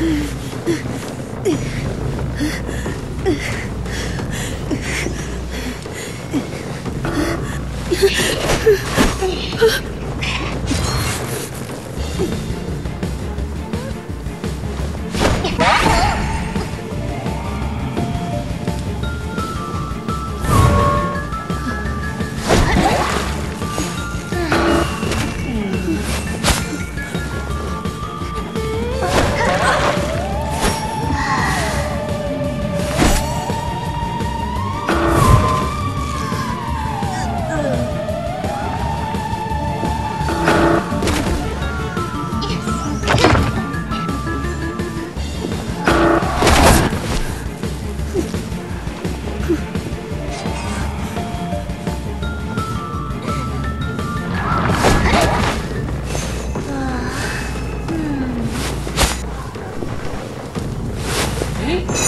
Ugh. Mm -hmm.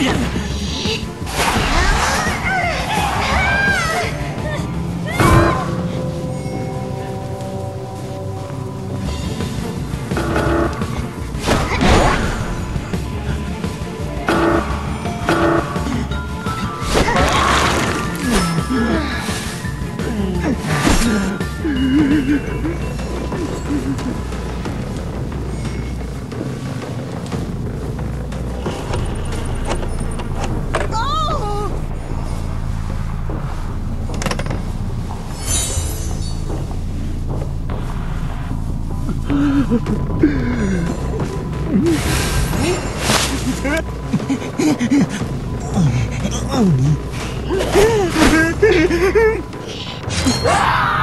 Yeah. Ah!